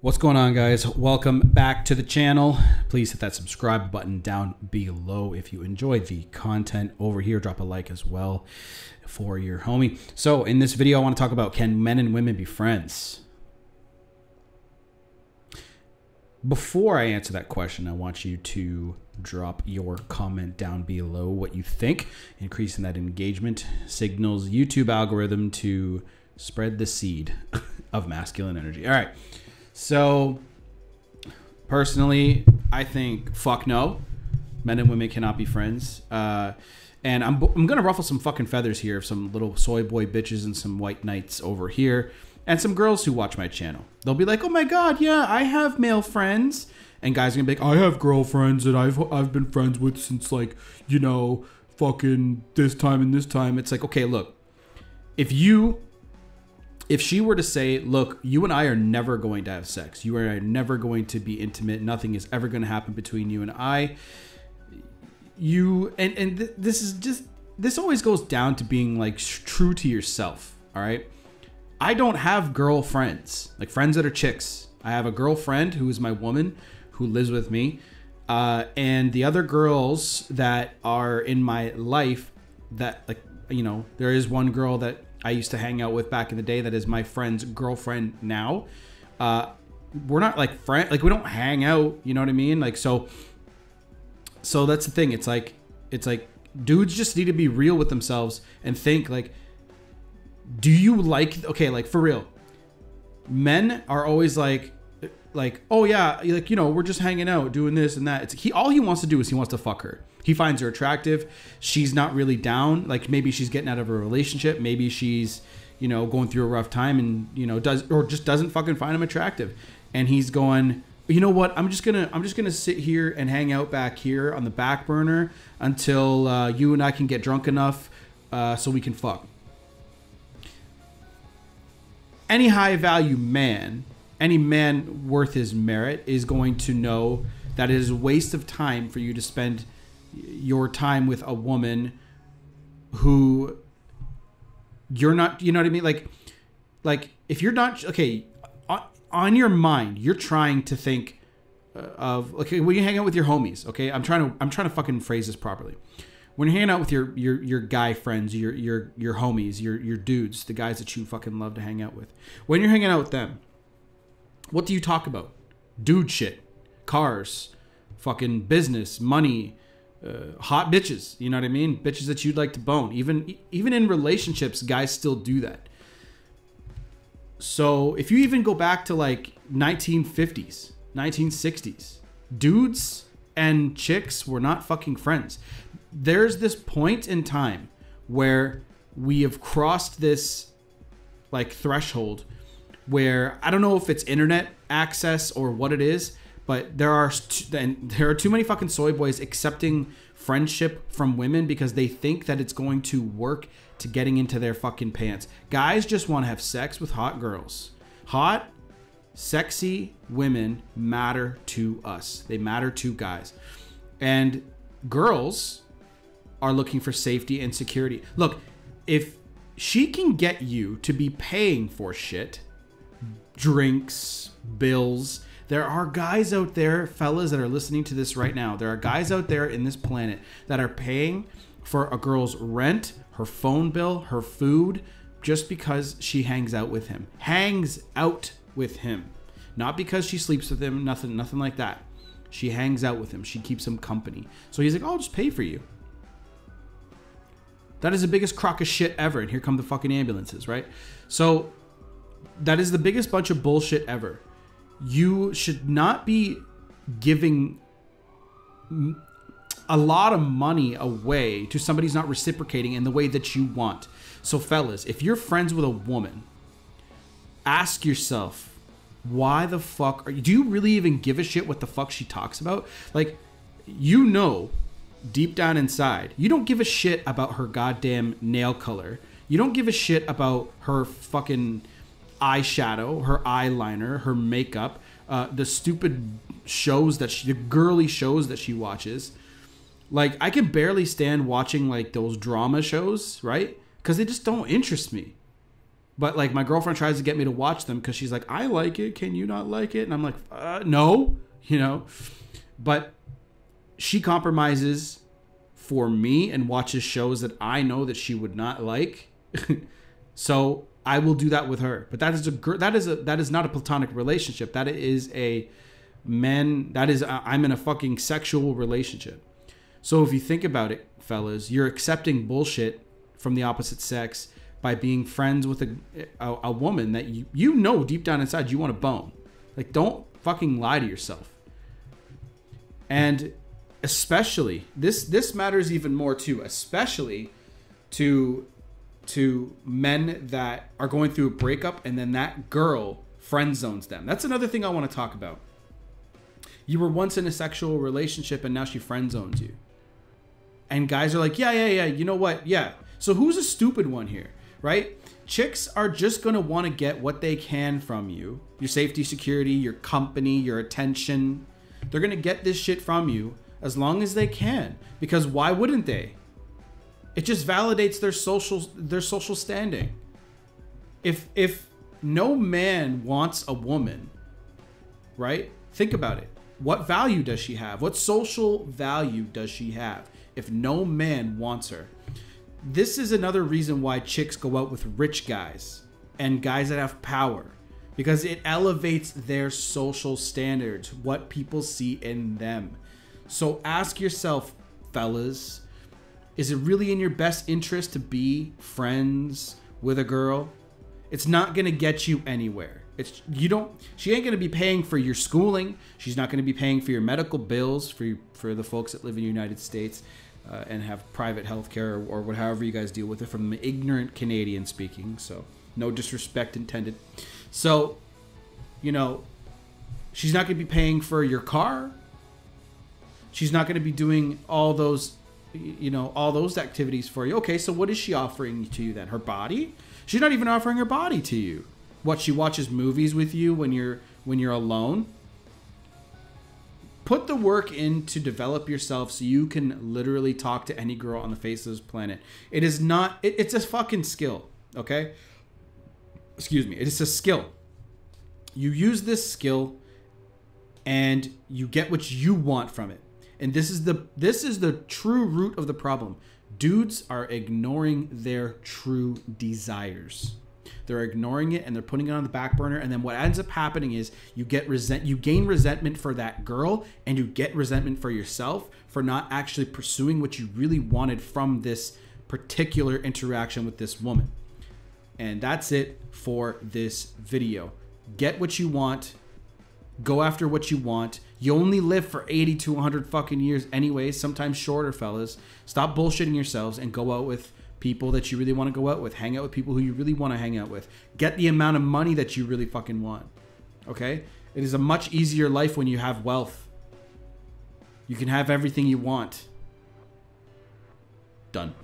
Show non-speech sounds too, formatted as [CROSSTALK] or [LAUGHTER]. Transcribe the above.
What's going on, guys? Welcome back to the channel. Please hit that subscribe button down below if you enjoy the content over here. Drop a like as well for your homie. So, in this video, I want to talk about can men and women be friends? Before I answer that question, I want you to drop your comment down below what you think. Increasing that engagement signals YouTube algorithm to spread the seed [LAUGHS] of masculine energy. All right. So, personally, I think fuck no. Men and women cannot be friends. Uh, and I'm, I'm going to ruffle some fucking feathers here of some little soy boy bitches and some white knights over here. And some girls who watch my channel. They'll be like, oh my God, yeah, I have male friends. And guys are going to be like, I have girlfriends that I've, I've been friends with since, like, you know, fucking this time and this time. It's like, okay, look, if you if she were to say, "Look, you and I are never going to have sex. You are never going to be intimate. Nothing is ever going to happen between you and I." You and and th- this is just this always goes down to being like true to yourself. All right. I don't have girlfriends, like friends that are chicks. I have a girlfriend who is my woman who lives with me. Uh, and the other girls that are in my life that like you know there is one girl that I used to hang out with back in the day that is my friend's girlfriend now. Uh, we're not like friend like we don't hang out, you know what I mean? Like so so that's the thing. It's like it's like dudes just need to be real with themselves and think like do you like okay, like for real. Men are always like like, oh yeah, like you know, we're just hanging out, doing this and that. It's he all he wants to do is he wants to fuck her. He finds her attractive. She's not really down. Like maybe she's getting out of a relationship. Maybe she's, you know, going through a rough time and, you know, does or just doesn't fucking find him attractive. And he's going, you know what? I'm just gonna I'm just gonna sit here and hang out back here on the back burner until uh, you and I can get drunk enough uh, so we can fuck. Any high value man, any man worth his merit is going to know that it is a waste of time for you to spend your time with a woman who you're not you know what i mean? Like like if you're not okay on, on your mind you're trying to think uh, of okay when you hang out with your homies okay? I'm trying to i'm trying to fucking phrase this properly. When you're hanging out with your your your guy friends your your your homies your your dudes the guys that you fucking love to hang out with when you're hanging out with them what do you talk about dude shit cars fucking business money uh, hot bitches. You know what I mean? Bitches that you'd like to bone. Even even in relationships, guys still do that. So if you even go back to like 1950s, 1960s, dudes and chicks were not fucking friends. There's this point in time where we have crossed this like threshold where I don't know if it's internet access or what it is, but there are and there are too many fucking soy boys accepting friendship from women because they think that it's going to work to getting into their fucking pants. Guys just want to have sex with hot girls. Hot, sexy women matter to us. They matter to guys. And girls are looking for safety and security. Look, if she can get you to be paying for shit, drinks, bills, there are guys out there, fellas, that are listening to this right now. There are guys out there in this planet that are paying for a girl's rent, her phone bill, her food, just because she hangs out with him. Hangs out with him. Not because she sleeps with him, nothing, nothing like that. She hangs out with him. She keeps him company. So he's like, oh, I'll just pay for you. That is the biggest crock of shit ever. And here come the fucking ambulances, right? So that is the biggest bunch of bullshit ever you should not be giving a lot of money away to somebody who's not reciprocating in the way that you want. So, fellas, if you're friends with a woman, ask yourself, why the fuck are you? Do you really even give a shit what the fuck she talks about? Like, you know, deep down inside, you don't give a shit about her goddamn nail color. You don't give a shit about her fucking eyeshadow, her eyeliner, her makeup, uh, the stupid shows that she, the girly shows that she watches. Like I can barely stand watching like those drama shows, right? Because they just don't interest me. But like my girlfriend tries to get me to watch them because she's like, I like it. Can you not like it? And I'm like, uh, no, you know. But she compromises for me and watches shows that I know that she would not like. [LAUGHS] so I will do that with her. But that is a that is a that is not a platonic relationship. That is a men. That is I'm in a fucking sexual relationship. So if you think about it, fellas, you're accepting bullshit from the opposite sex by being friends with a a, a woman that you you know deep down inside you want to bone. Like don't fucking lie to yourself. And especially this this matters even more too, especially to to men that are going through a breakup and then that girl friend zones them. That's another thing I want to talk about. You were once in a sexual relationship and now she friend zones you. And guys are like, yeah, yeah, yeah, you know what? Yeah. So who's a stupid one here, right? Chicks are just going to want to get what they can from you your safety, security, your company, your attention. They're going to get this shit from you as long as they can. Because why wouldn't they? It just validates their social their social standing. If if no man wants a woman, right? Think about it. What value does she have? What social value does she have if no man wants her? This is another reason why chicks go out with rich guys and guys that have power because it elevates their social standards, what people see in them. So ask yourself, fellas, is it really in your best interest to be friends with a girl? It's not going to get you anywhere. It's you don't she ain't going to be paying for your schooling. She's not going to be paying for your medical bills for for the folks that live in the United States uh, and have private health care or, or whatever you guys deal with it from an ignorant Canadian speaking. So, no disrespect intended. So, you know, she's not going to be paying for your car. She's not going to be doing all those you know all those activities for you. Okay so what is she offering to you then? Her body? She's not even offering her body to you. What she watches movies with you when you're when you're alone? Put the work in to develop yourself so you can literally talk to any girl on the face of this planet. It is not it, it's a fucking skill okay? Excuse me it's a skill. You use this skill and you get what you want from it and this is the this is the true root of the problem. Dudes are ignoring their true desires. They're ignoring it and they're putting it on the back burner. And then what ends up happening is you get resent you gain resentment for that girl and you get resentment for yourself for not actually pursuing what you really wanted from this particular interaction with this woman. And that's it for this video. Get what you want Go after what you want. You only live for 80 to 100 fucking years anyways, sometimes shorter, fellas. Stop bullshitting yourselves and go out with people that you really want to go out with. Hang out with people who you really want to hang out with. Get the amount of money that you really fucking want. Okay? It is a much easier life when you have wealth. You can have everything you want. Done.